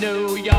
New York.